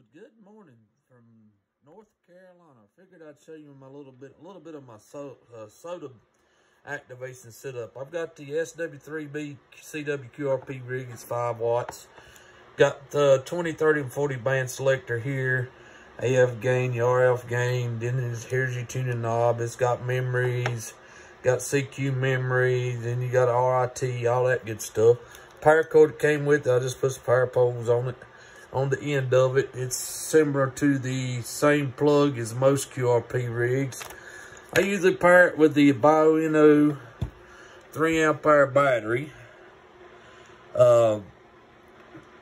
Well, good morning from North Carolina. I figured I'd show you my little bit, a little bit of my so, uh, SOTA activation setup. I've got the SW3B CWQRP rig. It's 5 watts. Got the 20, 30, and 40 band selector here. AF gain, your RF gain. Then here's your tuning knob. It's got memories. Got CQ memory. Then you got RIT, all that good stuff. Power cord came with it. I just put some power poles on it on the end of it. It's similar to the same plug as most QRP rigs. I usually pair it with the Bioenno 3 amp hour battery. Uh,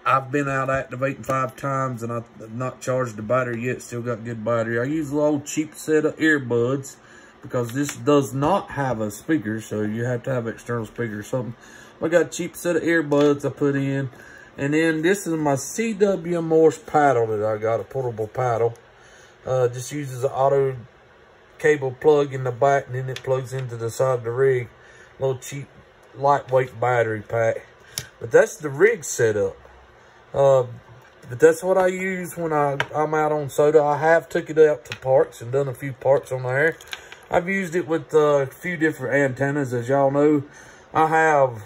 I've been out activating five times and I've not charged the battery yet. Still got good battery. I use a little cheap set of earbuds because this does not have a speaker. So you have to have external speaker or something. I got a cheap set of earbuds I put in. And then this is my CW Morse paddle that I got, a portable paddle. Uh, just uses an auto cable plug in the back and then it plugs into the side of the rig. Little cheap, lightweight battery pack. But that's the rig setup. Uh, but that's what I use when I, I'm out on SOTA. I have took it out to parks and done a few parks on there. I've used it with uh, a few different antennas. As y'all know, I have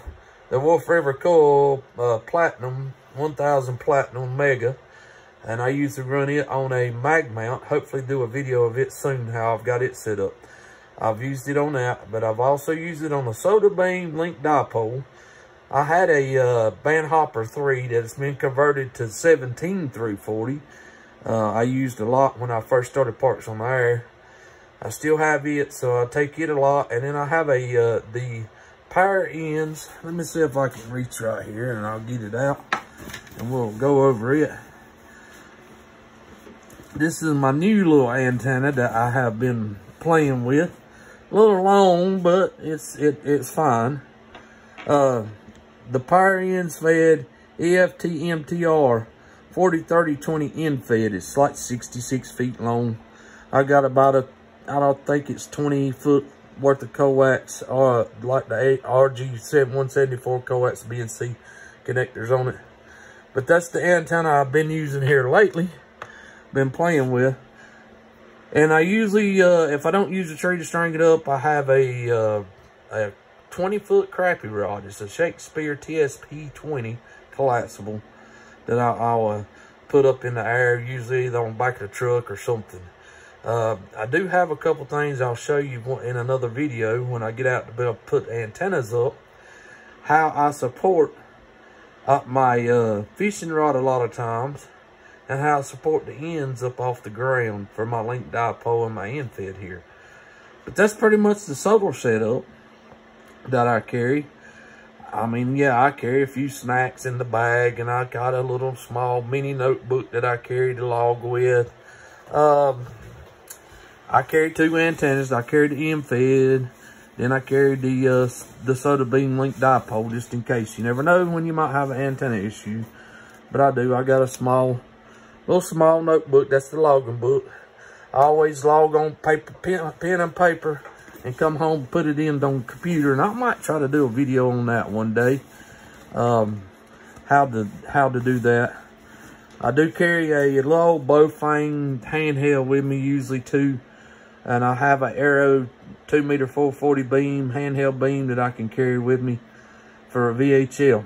the Wolf River Coil uh, Platinum, 1000 Platinum Mega. And I used to run it on a mag mount. Hopefully do a video of it soon, how I've got it set up. I've used it on that, but I've also used it on a SOTA Beam link dipole. I had a uh, Band Hopper 3 that's been converted to 17 through 40. Uh, I used a lot when I first started parks on the air. I still have it, so I take it a lot. And then I have a uh, the Par Endz. Let me see if I can reach right here and I'll get it out and we'll go over it. This is my new little antenna that I have been playing with. A little long, but it's it it's fine. Uh, the Par Endz fed EFT MTR 40 30 20 end fed. It's like 66 feet long. I got about a I don't think it's 20 foot worth of coax, uh, like the RG174 coax BNC connectors on it. But that's the antenna I've been using here lately, been playing with. And I usually, uh, if I don't use a tree to string it up, I have a, uh, a 20 foot crappie rod. It's a Shakespeare TSP20 collapsible that I, will uh, put up in the air, usually on the back of the truck or something. Uh, I do have a couple things I'll show you in another video when I get out to be able to put antennas up. How I support up my uh, fishing rod a lot of times. And how I support the ends up off the ground for my link dipole and my end fed here. But that's pretty much the SOTA setup that I carry. I mean, yeah, I carry a few snacks in the bag. And I got a little small mini notebook that I carry to log with. Um, I carried two antennas. I carried the end fed. Then I carried the uh, the SOTA beam link dipole just in case. You never know when you might have an antenna issue. But I do. I got a small, little small notebook. That's the logging book. I always log on paper, pen, pen and paper and come home and put it in on the computer. And I might try to do a video on that one day. Um, how to how to do that. I do carry a little Baofeng handheld with me usually too. And I have an Arrow 2 meter 440 beam, handheld beam that I can carry with me for a VHF.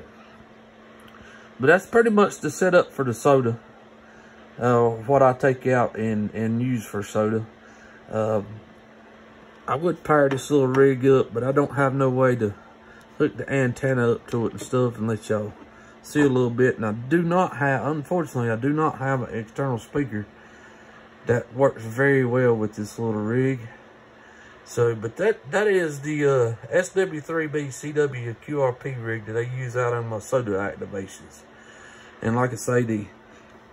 But that's pretty much the setup for the SOTA. Uh, what I take out and, and use for SOTA. Uh, I would power this little rig up, but I don't have no way to hook the antenna up to it and stuff and let y'all see a little bit. And I do not have, unfortunately, I do not have an external speaker that works very well with this little rig. So, but that that is the uh, SW3B CW QRP rig that I use out on my SOTA activations. And like I say, the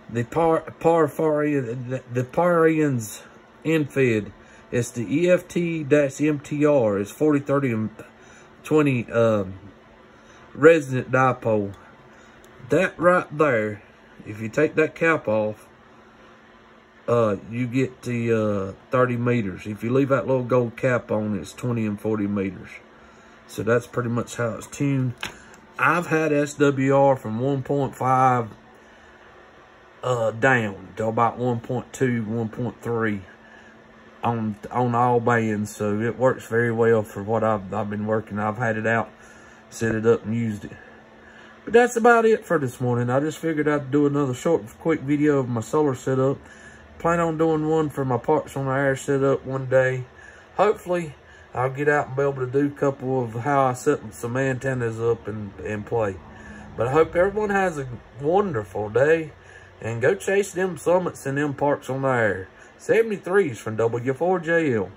the par par the, the par ends end fed. It's the EFT-MTR. It's 40, 30, and 20 um, resonant dipole. That right there, if you take that cap off, uh, you get the uh, 30 meters. If you leave that little gold cap on, it's 20 and 40 meters. So that's pretty much how it's tuned. I've had SWR from 1.5 uh, down to about 1.2, 1.3 on on all bands. So it works very well for what I've, I've been working. I've had it out, set it up, and used it. But that's about it for this morning. I just figured I'd do another short, quick video of my SOTA setup. Plan on doing one for my parks on the air setup one day. Hopefully, I'll get out and be able to do a couple of how I set some antennas up and, and play. But I hope everyone has a wonderful day. And go chase them summits and them parks on the air. 73s from W4JL.